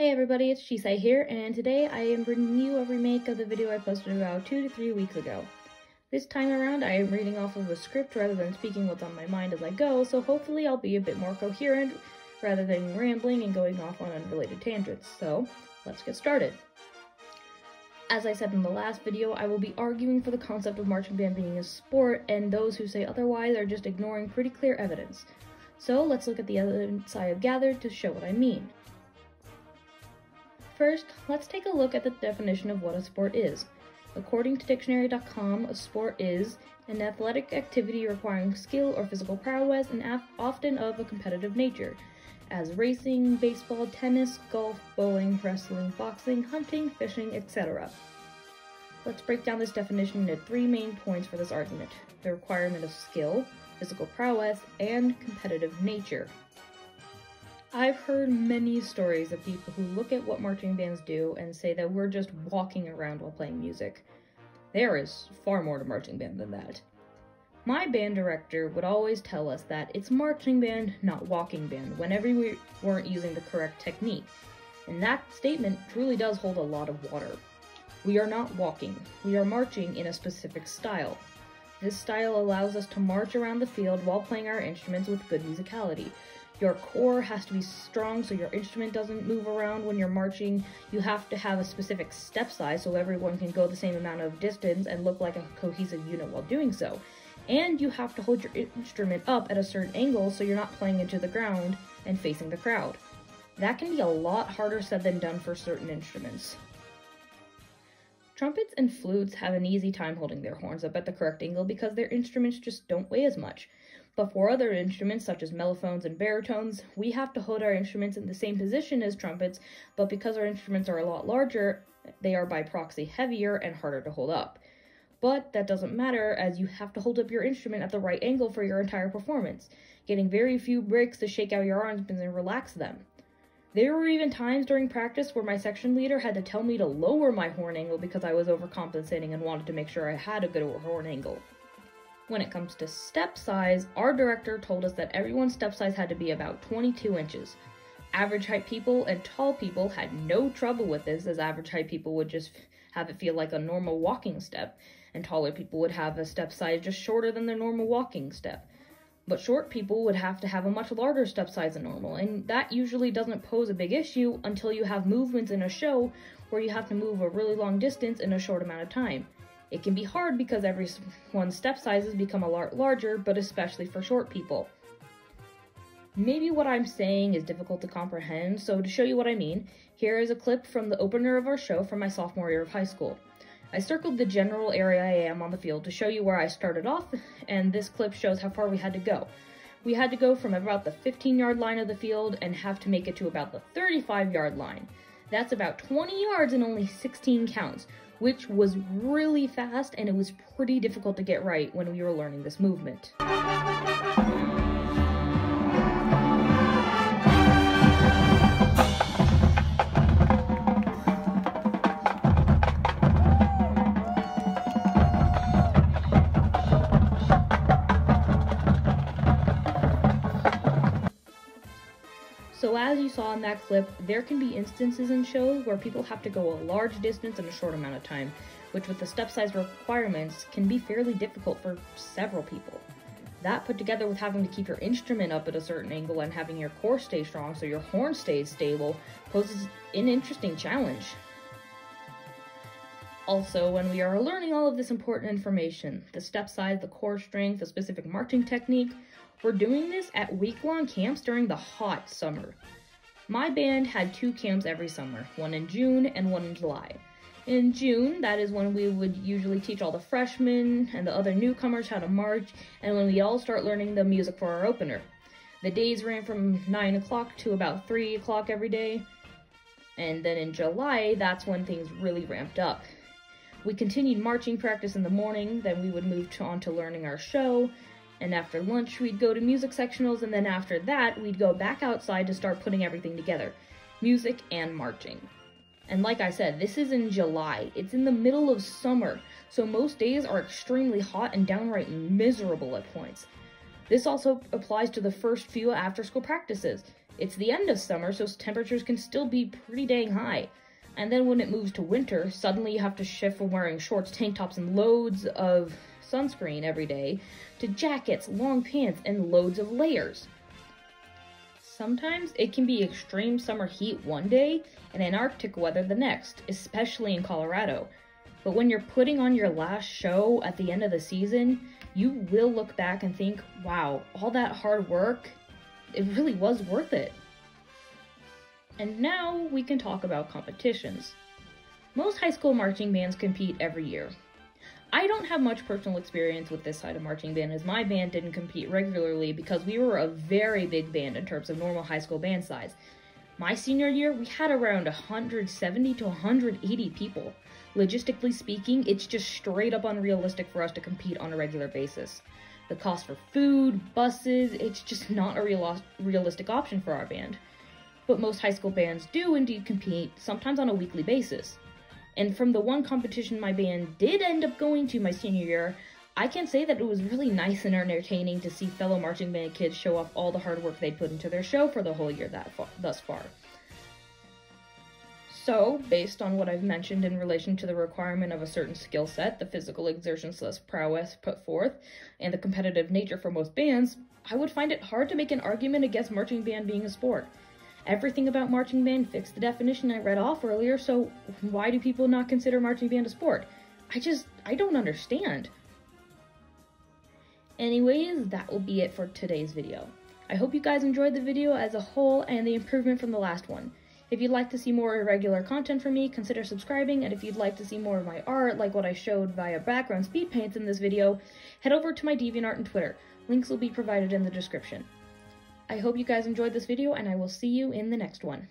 Hey everybody, it's Chise here, and today I am bringing you a remake of the video I posted about two to three weeks ago. This time around, I am reading off of a script rather than speaking what's on my mind as I go, so hopefully I'll be a bit more coherent rather than rambling and going off on unrelated tangents. So, let's get started. As I said in the last video, I will be arguing for the concept of marching band being a sport, and those who say otherwise are just ignoring pretty clear evidence. So let's look at the evidence I have gathered to show what I mean. First, let's take a look at the definition of what a sport is. According to dictionary.com, a sport is an athletic activity requiring skill or physical prowess and often of a competitive nature, as racing, baseball, tennis, golf, bowling, wrestling, boxing, hunting, fishing, etc. Let's break down this definition into three main points for this argument the requirement of skill, physical prowess, and competitive nature. I've heard many stories of people who look at what marching bands do and say that we're just walking around while playing music. There is far more to marching band than that. My band director would always tell us that it's marching band, not walking band, whenever we weren't using the correct technique. And that statement truly does hold a lot of water. We are not walking, we are marching in a specific style. This style allows us to march around the field while playing our instruments with good musicality, your core has to be strong so your instrument doesn't move around when you're marching. You have to have a specific step size so everyone can go the same amount of distance and look like a cohesive unit while doing so. And you have to hold your instrument up at a certain angle so you're not playing into the ground and facing the crowd. That can be a lot harder said than done for certain instruments. Trumpets and flutes have an easy time holding their horns up at the correct angle because their instruments just don't weigh as much. But for other instruments, such as mellophones and baritones, we have to hold our instruments in the same position as trumpets, but because our instruments are a lot larger, they are by proxy heavier and harder to hold up. But that doesn't matter as you have to hold up your instrument at the right angle for your entire performance, getting very few breaks to shake out your arms and relax them. There were even times during practice where my section leader had to tell me to lower my horn angle because I was overcompensating and wanted to make sure I had a good horn angle. When it comes to step size, our director told us that everyone's step size had to be about 22 inches. Average height people and tall people had no trouble with this, as average height people would just have it feel like a normal walking step, and taller people would have a step size just shorter than their normal walking step. But short people would have to have a much larger step size than normal, and that usually doesn't pose a big issue until you have movements in a show where you have to move a really long distance in a short amount of time. It can be hard because everyone's step sizes become a lot larger, but especially for short people. Maybe what I'm saying is difficult to comprehend, so to show you what I mean, here is a clip from the opener of our show from my sophomore year of high school. I circled the general area I am on the field to show you where I started off, and this clip shows how far we had to go. We had to go from about the 15 yard line of the field and have to make it to about the 35 yard line. That's about 20 yards in only 16 counts, which was really fast and it was pretty difficult to get right when we were learning this movement. So as you saw in that clip, there can be instances in shows where people have to go a large distance in a short amount of time, which with the step size requirements can be fairly difficult for several people. That put together with having to keep your instrument up at a certain angle and having your core stay strong so your horn stays stable poses an interesting challenge. Also, when we are learning all of this important information, the step size, the core strength, the specific marching technique, we're doing this at week-long camps during the hot summer. My band had two camps every summer, one in June and one in July. In June, that is when we would usually teach all the freshmen and the other newcomers how to march, and when we all start learning the music for our opener. The days ran from 9 o'clock to about 3 o'clock every day. And then in July, that's when things really ramped up. We continued marching practice in the morning, then we would move to, on to learning our show, and after lunch, we'd go to music sectionals, and then after that, we'd go back outside to start putting everything together music and marching. And like I said, this is in July. It's in the middle of summer, so most days are extremely hot and downright miserable at points. This also applies to the first few after school practices. It's the end of summer, so temperatures can still be pretty dang high. And then when it moves to winter, suddenly you have to shift from wearing shorts, tank tops, and loads of sunscreen every day to jackets, long pants, and loads of layers. Sometimes it can be extreme summer heat one day and Antarctic weather the next, especially in Colorado. But when you're putting on your last show at the end of the season, you will look back and think, wow, all that hard work, it really was worth it. And now we can talk about competitions. Most high school marching bands compete every year. I don't have much personal experience with this side of marching band as my band didn't compete regularly because we were a very big band in terms of normal high school band size. My senior year, we had around 170 to 180 people. Logistically speaking, it's just straight up unrealistic for us to compete on a regular basis. The cost for food, buses, it's just not a real realistic option for our band but most high school bands do indeed compete, sometimes on a weekly basis. And from the one competition my band did end up going to my senior year, I can say that it was really nice and entertaining to see fellow marching band kids show off all the hard work they put into their show for the whole year that far, thus far. So, based on what I've mentioned in relation to the requirement of a certain skill set, the physical exertion slash prowess put forth, and the competitive nature for most bands, I would find it hard to make an argument against marching band being a sport. Everything about marching band fits the definition I read off earlier, so why do people not consider marching band a sport? I just, I don't understand. Anyways, that will be it for today's video. I hope you guys enjoyed the video as a whole and the improvement from the last one. If you'd like to see more irregular content from me, consider subscribing, and if you'd like to see more of my art, like what I showed via background speed paints in this video, head over to my DeviantArt and Twitter. Links will be provided in the description. I hope you guys enjoyed this video, and I will see you in the next one.